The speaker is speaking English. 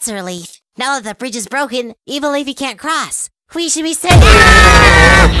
that's a relief. Now that the bridge is broken, Evil Leafy can't cross. We should be safe.